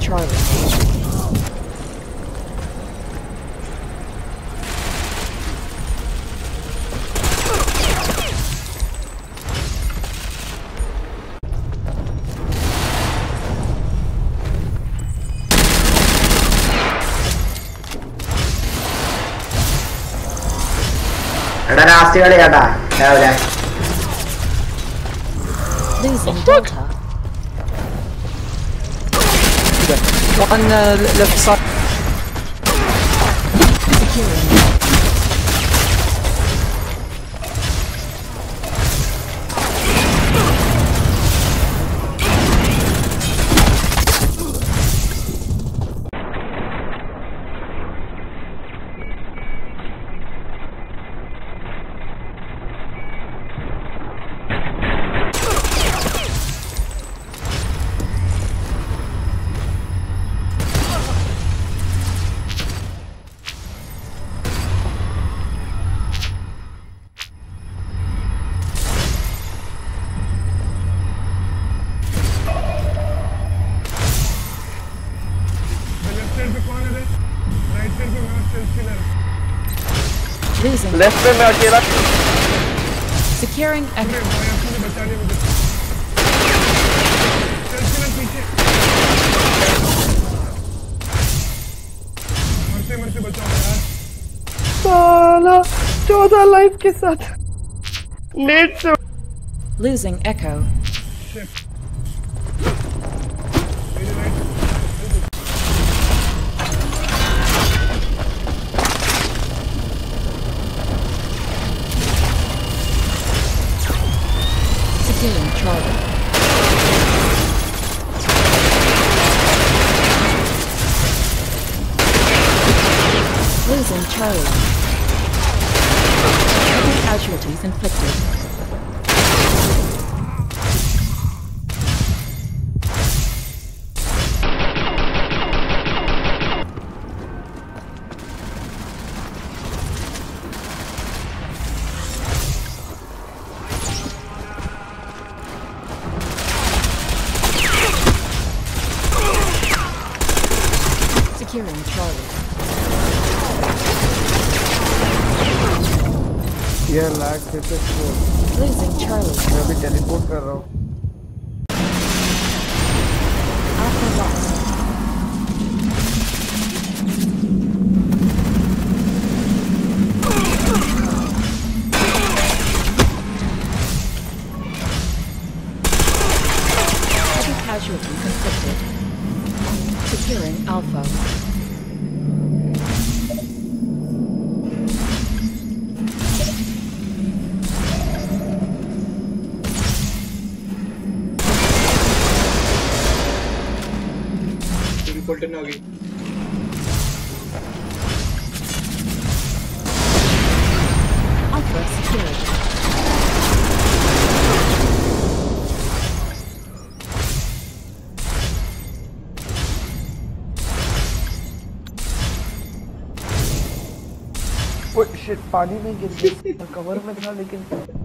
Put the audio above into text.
Charlie. എടാ last കളി കേട്ടാ രാവിലെ Losing Delta. Losing. लेफ्ट में मैं अकेला Securing अरे Echo. भाई आपने बचा लिया मुझे सेल्फ किलर पीछे मरते मरते बचाओ यार साला चौदह लाइफ के साथ नेट से Losing Echo. Securing Charlie. Losing Charlie. Heavy casualties inflicted. Securing Charlie. ये लैग फिर से शुरू हो Losing Charlie. मैं अभी टेलीपोर्ट कर रहा हूँ Securing Alpha. रिपोर्ट हो गई Alpha secured. Shit पानी में गिर गया। कवर में था लेकिन